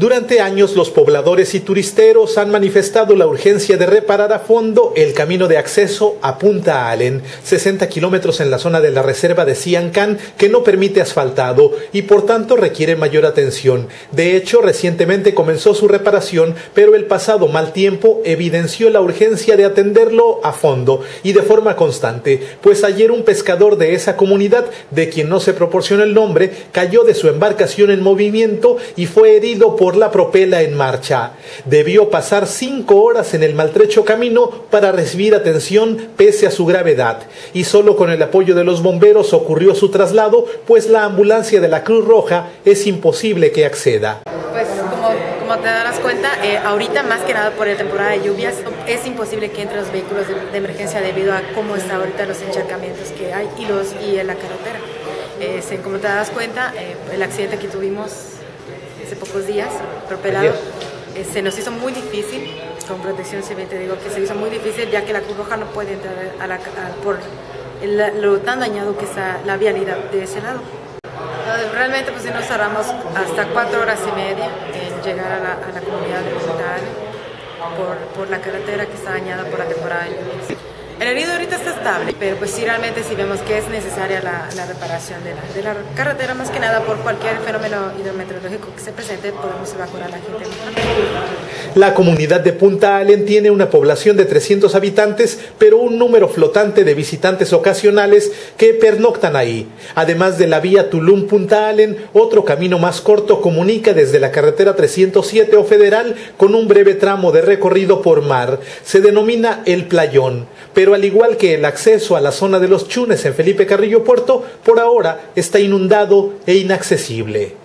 Durante años los pobladores y turisteros han manifestado la urgencia de reparar a fondo el camino de acceso a Punta Allen, 60 kilómetros en la zona de la reserva de Siancán que no permite asfaltado y por tanto requiere mayor atención. De hecho, recientemente comenzó su reparación, pero el pasado mal tiempo evidenció la urgencia de atenderlo a fondo y de forma constante, pues ayer un pescador de esa comunidad, de quien no se proporciona el nombre, cayó de su embarcación en movimiento y fue herido por la propela en marcha. Debió pasar cinco horas en el maltrecho camino para recibir atención pese a su gravedad, y solo con el apoyo de los bomberos ocurrió su traslado, pues la ambulancia de la Cruz Roja es imposible que acceda. Pues como, te darás cuenta, eh, ahorita más que nada por la temporada de lluvias, es imposible que entren los vehículos de, emergencia debido a cómo están ahorita los encharcamientos que hay y, los, y en la carretera. Eh, como te das cuenta, eh, el accidente que tuvimos hace pocos días, propelado, eh, se nos hizo muy difícil, con protección civil te digo que se hizo muy difícil ya que la Cruz Roja no puede entrar a la, por lo tan dañado que está la vialidad de ese lado. Realmente pues nos tardamos hasta cuatro horas y media en llegar a la, comunidad de Punta por, por la carretera que está dañada por la temporada de lluvias. El herido ahorita está estable, pero pues sí realmente si vemos que es necesaria la, reparación de la, de la, carretera, más que nada por cualquier fenómeno hidrometeorológico que se presente, podemos evacuar a la gente. La comunidad de Punta Allen tiene una población de 300 habitantes, pero un número flotante de visitantes ocasionales que pernoctan ahí. Además de la vía Tulum-Punta Allen, otro camino más corto comunica desde la carretera 307 o federal con un breve tramo de recorrido por mar. Se denomina El Playón, pero al igual que el acceso a la zona de los Chunes en Felipe Carrillo Puerto, por ahora está inundado e inaccesible.